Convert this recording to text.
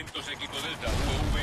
Atentos equipo Delta, UV.